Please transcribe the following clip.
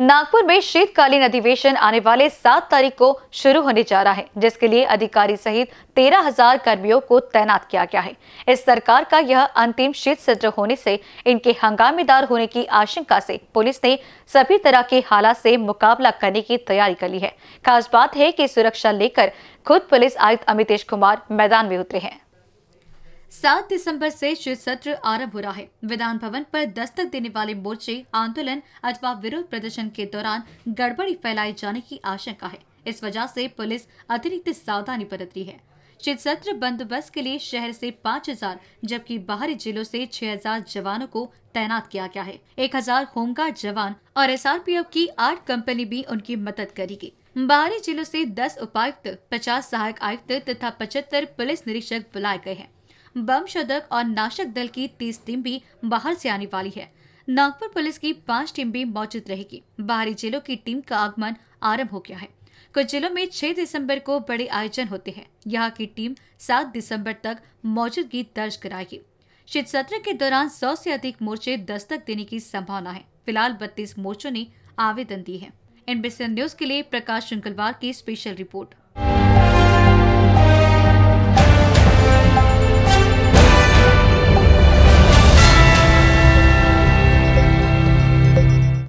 नागपुर में शीतकालीन अधिवेशन आने वाले सात तारीख को शुरू होने जा रहा है, जिसके लिए अधिकारी सहित तेरह हज़ार कर्मियों को तैनात किया गया है। इस सरकार का यह अंतिम शीत सत्र होने से इनके हंगामेदार होने की आशंका से पुलिस ने सभी तरह के हालात से मुकाबला करने की तैयारी कर ली है। खास बात है की सुरक्षा लेकर खुद पुलिस आयुक्त अमितेश कुमार मैदान में उतरे हैं। सात दिसंबर से शीत सत्र आरंभ हो रहा है। विधान भवन पर दस्तक देने वाले मोर्चे आंदोलन अथवा विरोध प्रदर्शन के दौरान गड़बड़ी फैलाए जाने की आशंका है। इस वजह से पुलिस अतिरिक्त सावधानी बरत रही है। शीत सत्र बंदोबस्त के लिए शहर से 5000 जबकि बाहरी जिलों से 6000 जवानों को तैनात किया गया है। 1000 होमगार्ड जवान और एसआरपीएफ की आठ कंपनी भी उनकी मदद करेगी। बाहरी जिलों से 10 उपायुक्त 50 सहायक आयुक्त तथा 75 पुलिस निरीक्षक बुलाए गए हैं। बम शोधक और नाशक दल की तीस टीम भी बाहर से आने वाली है। नागपुर पुलिस की पाँच टीम भी मौजूद रहेगी। बाहरी जिलों की टीम का आगमन आरंभ हो गया है। कुछ जिलों में 6 दिसंबर को बड़े आयोजन होते हैं। यहाँ की टीम 7 दिसंबर तक मौजूदगी दर्ज कराएगी। शीत सत्र के दौरान 100 से अधिक मोर्चे दस्तक देने की संभावना है। फ़िलहाल 32 मोर्चों ने आवेदन दिए हैं। एनबीसी न्यूज़ के लिए प्रकाश शुंकलवार की स्पेशल रिपोर्ट।